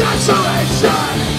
desolation